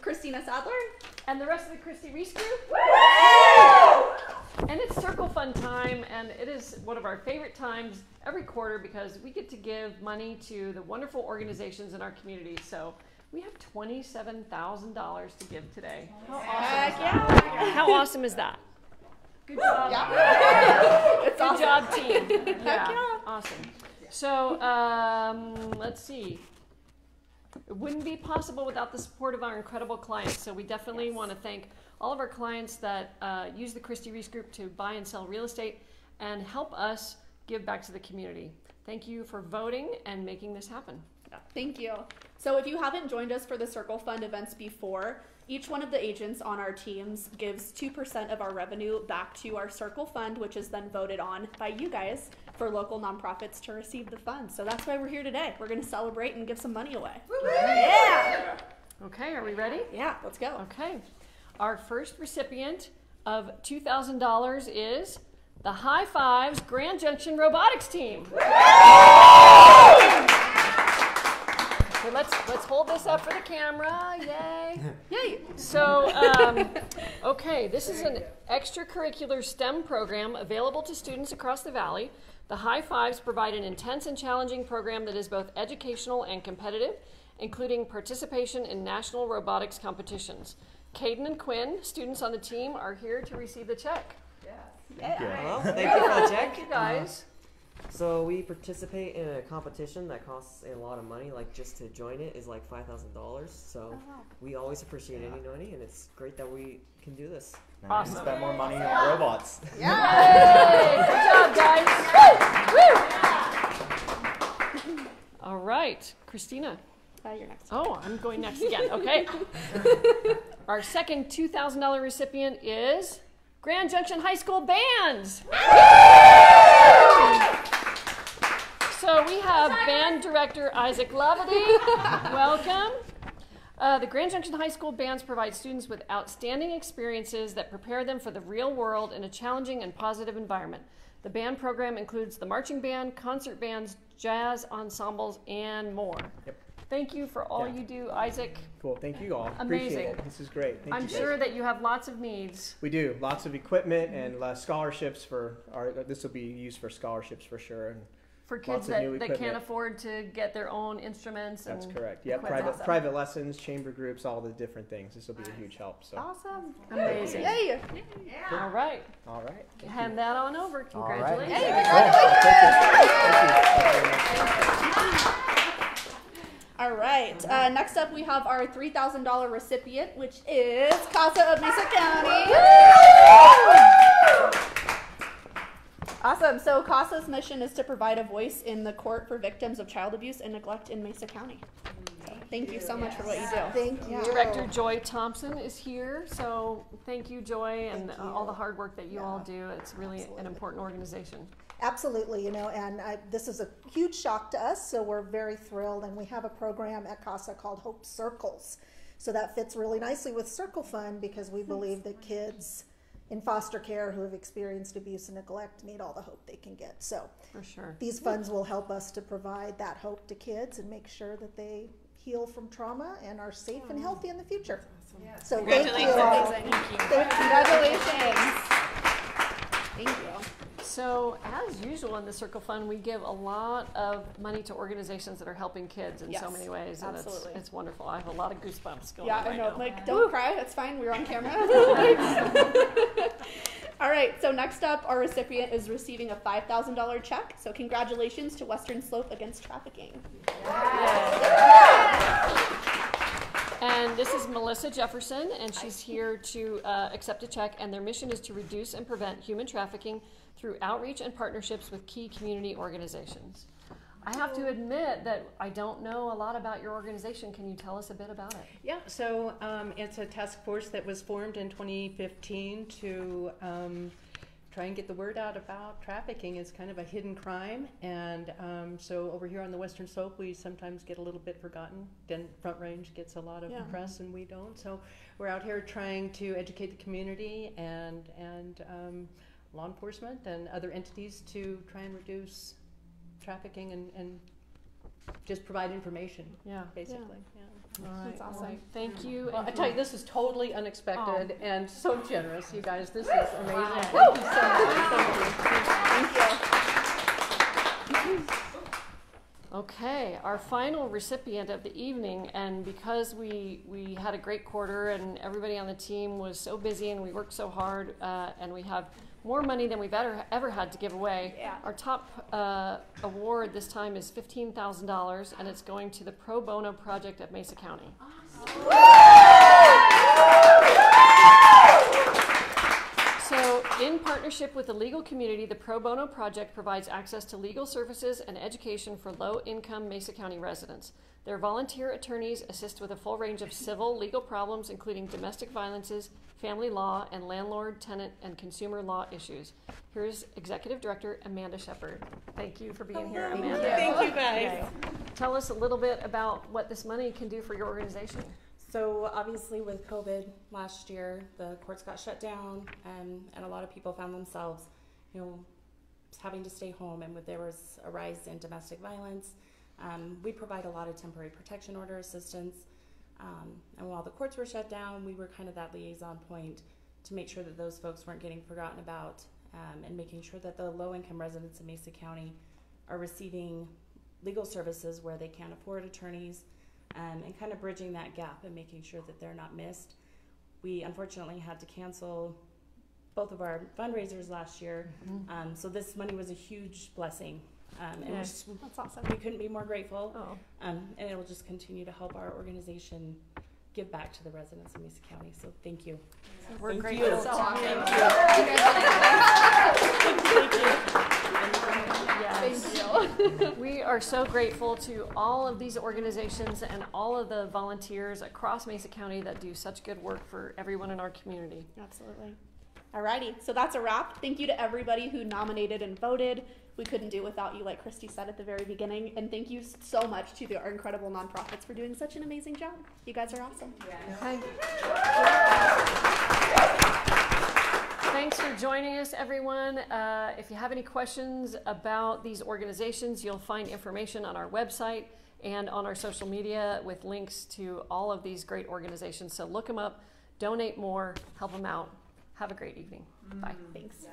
Christina Sadler. and the rest of the Christi Reece group. And it's Circle Fund time, and it is one of our favorite times every quarter because we get to give money to the wonderful organizations in our community. So we have twenty-seven thousand dollars to give today. How awesome! Heck yeah. How awesome is that? Good job. It's Good awesome. job, team. Yeah, yeah. awesome. So um, let's see. It wouldn't be possible without the support of our incredible clients. So we definitely want to thank all of our clients that uh, use the Christi Reece Group to buy and sell real estate and help us give back to the community. Thank you for voting and making this happen. Thank you. So, if you haven't joined us for the Circle Fund events before, each one of the agents on our teams gives 2% of our revenue back to our Circle Fund, which is then voted on by you guys for local nonprofits to receive the funds. So, that's why we're here today. We're going to celebrate and give some money away. Yeah! Okay, are we ready? Yeah, let's go. Okay. Our first recipient of $2,000 is the High Fives Grand Junction Robotics Team. So let's let's hold this up for the camera. Yay! Yay! So, um, okay, this is an extracurricular STEM program available to students across the valley. The High Fives provide an intense and challenging program that is both educational and competitive, including participation in national robotics competitions. Caden and Quinn, students on the team, are here to receive the check. Yeah! Well, thank you for the check. Thank you guys. So we participate in a competition that costs a lot of money. Like just to join it is like five thousand dollars. So we always appreciate any money, and it's great that we can do this. And Awesome. Spend more money on robots. Hey, good job, guys. Woo, woo. All right, Christina. Uh, you're next. Oh, I'm going next again. Okay. Our second $2,000 recipient is Grand Junction High School Bands. So we have band director Isaac Lovelady. Welcome. Uh, the Grand Junction High School bands provide students with outstanding experiences that prepare them for the real world in a challenging and positive environment. The band program includes the marching band, concert bands, jazz ensembles, and more. Yep. Thank you for all Yeah. you do, Isaac. Cool. Thank you all. Amazing. Appreciate it. This is great. Thank I'm you sure that you have lots of needs. we do. Lots of equipment and uh, scholarships for our. This will be used for scholarships for sure. And For kids Lots of that, new that can't equipment. afford to get their own instruments. that's and correct. Yeah, equipment. Private Awesome. private lessons, chamber groups, all the different things. This will be a huge help. So. Awesome. Amazing. Yay! All right. All right. Thank Hand that on over. All right. Congratulations. Hey, Cool. Thank you. Thank you. All right. Uh, next up, we have our three thousand dollar recipient, which is CASA of Mesa County. Awesome. So CASA's mission is to provide a voice in the court for victims of child abuse and neglect in Mesa County. So thank you so much for what you do. Thank you. Director Joy Thompson is here, so thank you, Joy, and Thank uh, all you. the hard work that you all do. It's really an absolutely. important organization. Absolutely, you know, and I, this is a huge shock to us, so we're very thrilled. And we have a program at CASA called Hope Circles. So that fits really nicely with Circle Fund because we believe that kids in foster care who have experienced abuse and neglect need all the hope they can get. So For sure. these funds will help us to provide that hope to kids and make sure that they heal from trauma and are safe and healthy in the future. So thank you all. Amazing. Thank you. Congratulations. Thank you. So, as usual in the Circle Fund, we give a lot of money to organizations that are helping kids in so Yes, many ways, and it's, absolutely. it's wonderful. I have a lot of goosebumps going Yeah, on I right know. now. Like, don't cry. That's fine. We're on camera. All right. So next up, our recipient is receiving a five thousand dollar check. So congratulations to Western Slope Against Trafficking. And this is Melissa Jefferson, and she's here to uh, accept a check. And their mission is to reduce and prevent human trafficking through outreach and partnerships with key community organizations. I have to admit that I don't know a lot about your organization. Can you tell us a bit about it? Yeah, so um, it's a task force that was formed in 2015 to um, try and get the word out about trafficking as kind of a hidden crime. And um, so over here on the Western Slope, we sometimes get a little bit forgotten. Then Front Range gets a lot of Yeah. press, and we don't. So we're out here trying to educate the community and and um, law enforcement and other entities to try and reduce trafficking and, and just provide information, Yeah. basically. Yeah. All right. That's awesome. Well, Thank you. Well, I tell you, this is totally unexpected and so generous, you guys. This is amazing. Wow. Thank you so much. Thank you. Thank you. Okay, our final recipient of the evening, and because we we had a great quarter and everybody on the team was so busy and we worked so hard, uh, and we have more money than we've ever ever had to give away. Yeah. Our top uh, award this time is fifteen thousand dollars, and it's going to the Pro Bono Project at Mesa County. So, in partnership with the legal community, the Pro Bono Project provides access to legal services and education for low income Mesa County residents. Their volunteer attorneys assist with a full range of civil legal problems, including domestic violences, family law, and landlord, tenant, and consumer law issues. Here's Executive Director Amanda Shepard. Thank you for being here, Amanda. Thank you guys. Tell us a little bit about what this money can do for your organization. So obviously with COVID last year, the courts got shut down and, and a lot of people found themselves, you know, having to stay home and with, there was a rise in domestic violence. Um, we provide a lot of temporary protection order assistance. Um, and while the courts were shut down, we were kind of that liaison point to make sure that those folks weren't getting forgotten about um, and making sure that the low income residents of Mesa County are receiving legal services where they can't afford attorneys um, and kind of bridging that gap and making sure that they're not missed. We unfortunately had to cancel both of our fundraisers last year, um, so this money was a huge blessing. Um, and Yes. we're- That's awesome. we couldn't be more grateful, Oh, um, and it'll just continue to help our organization give back to the residents of Mesa County. So thank you. we're Thank grateful. you. to So Yes. Thank you. We are so grateful to all of these organizations and all of the volunteers across Mesa County that do such good work for everyone in our community. Absolutely. Alrighty, so that's a wrap. Thank you to everybody who nominated and voted. We couldn't do it without you, like Christi said at the very beginning. And thank you so much to the, our incredible nonprofits for doing such an amazing job. You guys are awesome. Okay. Thanks for joining us, everyone. Uh, if you have any questions about these organizations, you'll find information on our website and on our social media with links to all of these great organizations. So look them up, donate more, help them out. Have a great evening. Bye. Thanks.